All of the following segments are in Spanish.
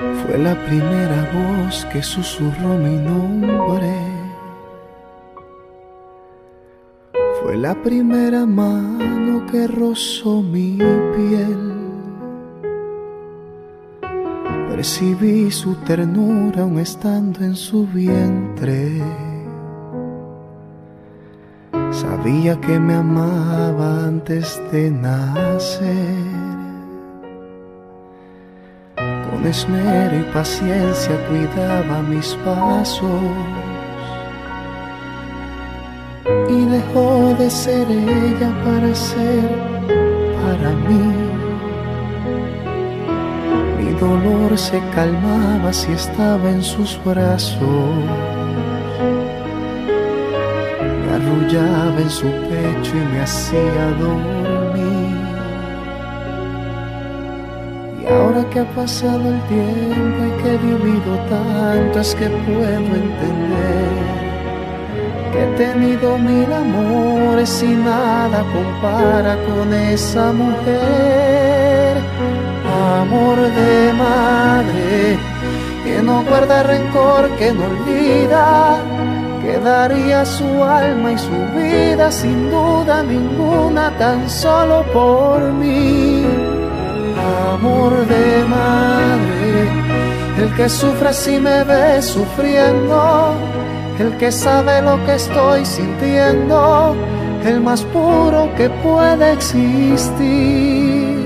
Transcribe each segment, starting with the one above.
Fue la primera voz que susurró mi nombre. Fue la primera mano que rozó mi piel. Percibí su ternura aún estando en su vientre. Sabía que me amaba antes de nacer. Con esmero y paciencia cuidaba mis pasos. Y dejó de ser ella para ser para mí. Mi dolor se calmaba si estaba en sus brazos. Me arrullaba en su pecho y me hacía dormir. Ahora que ha pasado el tiempo y que he vivido tanto es que puedo entender que he tenido mil amores y nada compara con esa mujer. Amor de madre que no guarda rencor, que no olvida, que daría su alma y su vida sin duda ninguna tan solo por mí el que sufre si me ve sufriendo, el que sabe lo que estoy sintiendo, el más puro que puede existir.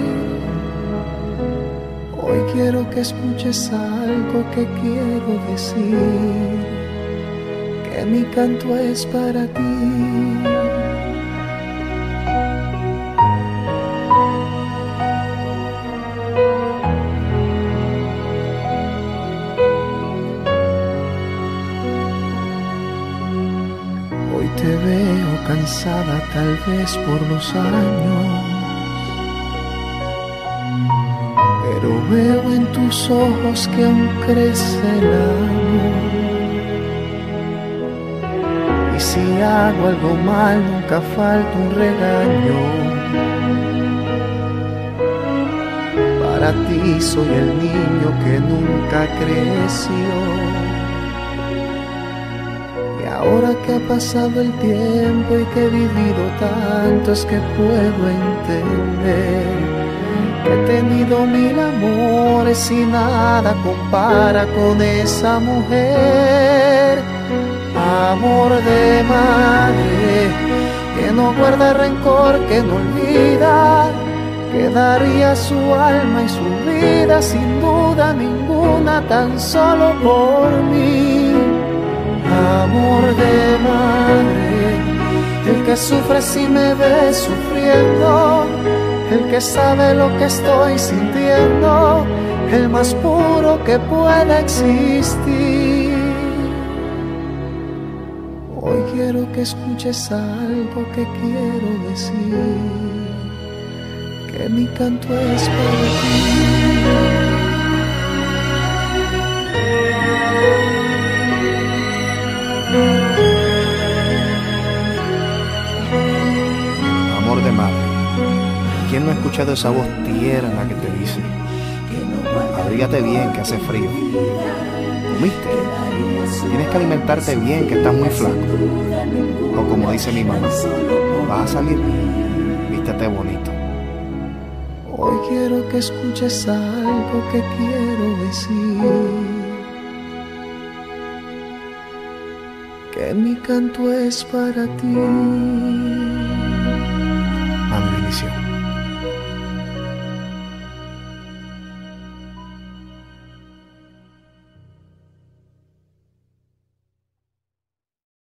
Hoy quiero que escuches algo que quiero decir, que mi canto es para ti. Cansada tal vez por los años, pero veo en tus ojos que aún crece el amor. Y si hago algo mal, nunca falta un regaño. Para ti soy el niño que nunca creció. Ahora que ha pasado el tiempo y que he vivido tanto es que puedo entender que he tenido mil amores y nada compara con esa mujer. Amor de madre que no guarda rencor, que no olvida, que daría su alma y su vida sin duda ninguna tan solo por mí amor de madre, el que sufre si me ve sufriendo, el que sabe lo que estoy sintiendo, el más puro que pueda existir. Hoy quiero que escuches algo que quiero decir, que mi canto es para ti. De madre. ¿Quién no ha escuchado esa voz tierna que te dice? Abrígate bien, que hace frío. ¿Comiste? Tienes que alimentarte bien, que estás muy flaco. O como dice mi mamá, vas a salir, vístete bonito. Hoy quiero que escuches algo que quiero decir. Que mi canto es para ti. A mi bendición.